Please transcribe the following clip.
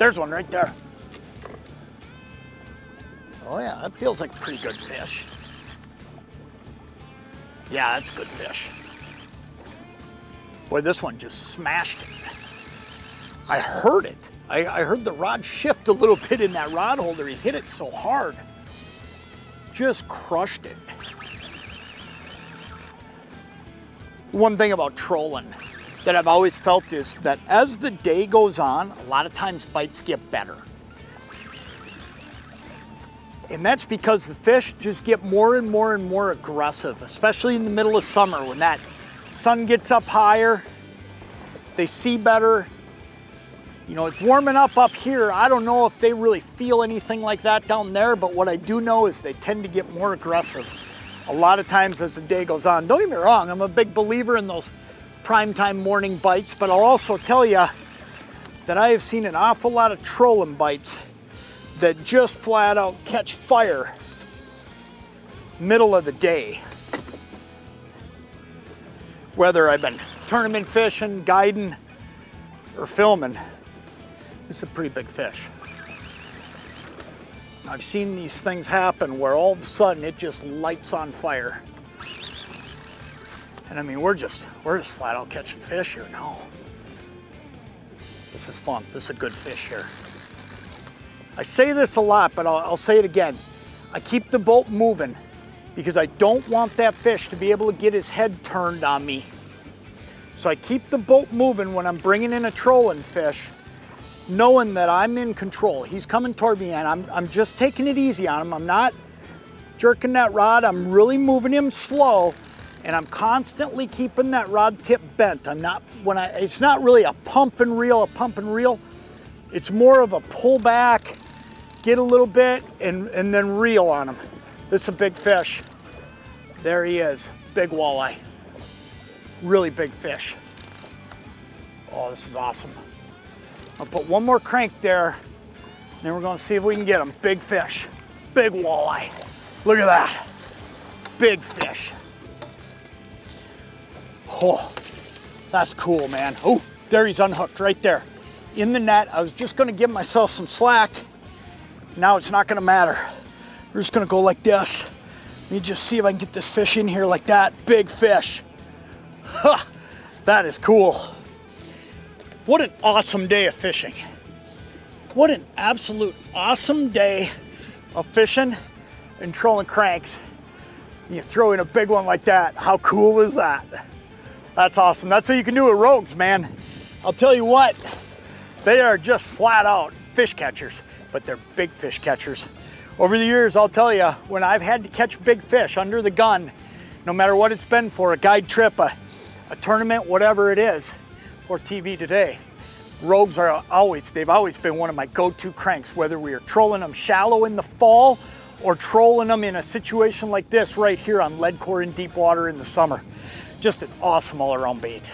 There's one right there. Oh yeah, that feels like a pretty good fish. Yeah, that's good fish. Boy, this one just smashed it. I heard it. I, I heard the rod shift a little bit in that rod holder. He hit it so hard. Just crushed it. One thing about trolling that I've always felt is that as the day goes on, a lot of times bites get better. And that's because the fish just get more and more and more aggressive, especially in the middle of summer when that sun gets up higher, they see better. You know, it's warming up up here. I don't know if they really feel anything like that down there, but what I do know is they tend to get more aggressive a lot of times as the day goes on. Don't get me wrong, I'm a big believer in those primetime morning bites, but I'll also tell you that I have seen an awful lot of trolling bites that just flat out catch fire middle of the day. Whether I've been tournament fishing, guiding, or filming, is a pretty big fish. I've seen these things happen where all of a sudden it just lights on fire. And I mean, we're just, we're just flat out catching fish here now. This is fun. This is a good fish here. I say this a lot, but I'll, I'll say it again. I keep the boat moving because I don't want that fish to be able to get his head turned on me. So I keep the boat moving when I'm bringing in a trolling fish, knowing that I'm in control. He's coming toward me and I'm, I'm just taking it easy on him. I'm not jerking that rod. I'm really moving him slow and I'm constantly keeping that rod tip bent. I'm not, when I, it's not really a pump and reel, a pump and reel. It's more of a pull back, get a little bit, and, and then reel on him. This is a big fish. There he is, big walleye. Really big fish. Oh, this is awesome. I'll put one more crank there, and then we're gonna see if we can get him. Big fish, big walleye. Look at that, big fish. Oh, that's cool, man. Oh, there he's unhooked right there. In the net, I was just gonna give myself some slack. Now it's not gonna matter. We're just gonna go like this. Let me just see if I can get this fish in here like that. Big fish. Huh, that is cool. What an awesome day of fishing. What an absolute awesome day of fishing and trolling cranks. You throw in a big one like that. How cool is that? That's awesome. That's what you can do with rogues, man. I'll tell you what, they are just flat out fish catchers, but they're big fish catchers. Over the years, I'll tell you, when I've had to catch big fish under the gun, no matter what it's been for, a guide trip, a, a tournament, whatever it is, or TV today, rogues are always, they've always been one of my go-to cranks, whether we are trolling them shallow in the fall or trolling them in a situation like this right here on lead core in deep water in the summer. Just an awesome all around bait.